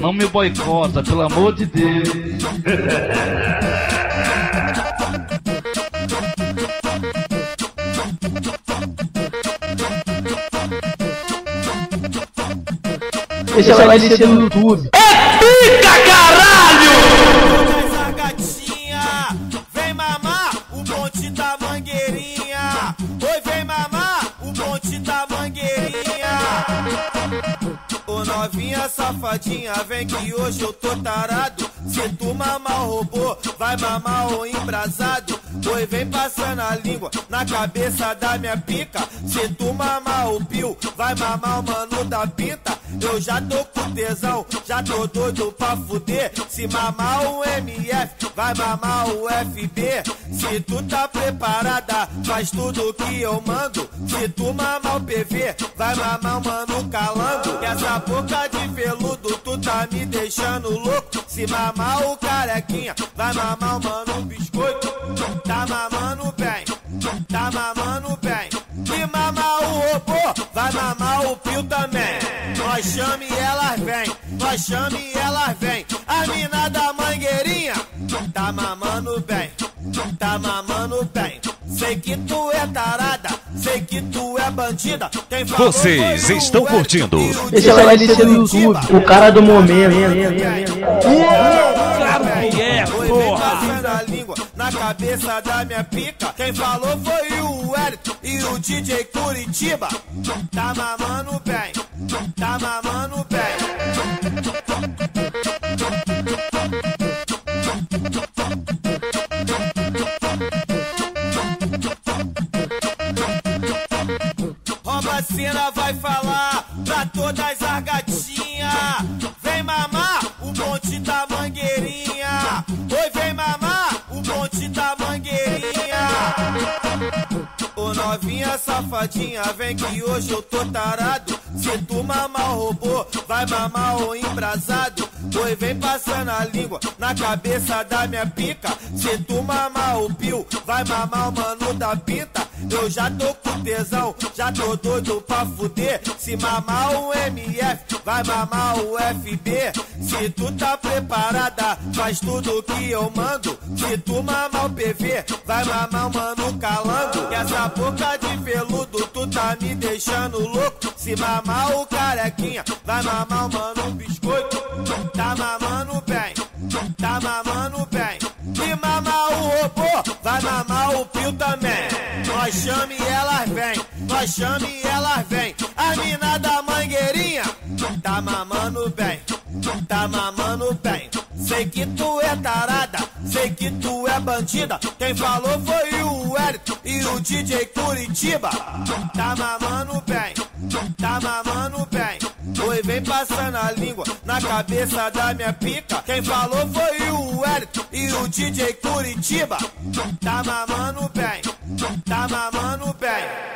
Não me boicota, pelo amor de Deus. Esse é o LC do YouTube. Pica, caralho! Novinha safadinha, vem que hoje eu tô tarado. Se tu mamar o robô, vai mamar o embrasado. Oi, vem passando a língua na cabeça da minha pica. Se tu mamar o pio, vai mamar o mano da pinta. Eu já tô com tesão, já tô doido pra fuder. Se mamar o MF, vai mamar o FB. Se tu tá preparada, faz tudo que eu mando. Se tu mamar o PV, vai mamar o mano calando. Boca de veludo, tu tá me deixando louco. Se mamar o carequinha, vai mamar o mano biscoito. Tá mamando bem, tá mamando bem. Se mamar o robô, vai mamar o pio também. Nós chame e elas vem, nós chame e elas vem. A mina da mangueirinha, tá mamando bem, tá mamando bem. Sei que tu é tarada, sei que tu é bandida. Vocês estão curtindo. o Esse é o LC do YouTube. O cara do momento. Claro que é, porra! passando a língua na cabeça da minha pica. Quem falou foi o Wellington e o DJ Curitiba. Tá mamando bem, tá mamando bem. Robacina vai falar pra todas as gatinhas. Vem mamar o monte da mangueirinha. Oi, vem mamar o monte da mangueirinha. Ô novinha safadinha, vem que hoje eu tô tarado. Se tu mamar o robô, vai mamar o embrasado. Oi, vem passando a língua na cabeça da minha pica. Se tu mamar o pio, vai mamar o mano da pinta. Eu já tô com tesão, já tô doido pra fuder. Se mamar o MF, vai mamar o FB. Se tu tá preparada, faz tudo que eu mando. Se tu mamar o PV, vai mamar o mano calando. Que essa boca de veludo, tu tá me deixando louco. Se mamar o carequinha, vai mamar o mano biscoito. Tá mamando bem, tá mamando bem. Se mamar o robô, vai mamar o pio também. Nós chame e elas vem, nós chame e elas vem. A mina da mangueirinha, tá mamando bem, tá mamando bem. Sei que tu é tarada, sei que tu é bandida. Quem falou foi o Wellington e o DJ Curitiba. Tá mamando bem, tá mamando bem. Oi, vem passando a língua na cabeça da minha pica. Quem falou foi o Wellington e o DJ Curitiba. Tá mamando bem, tá mamando bem.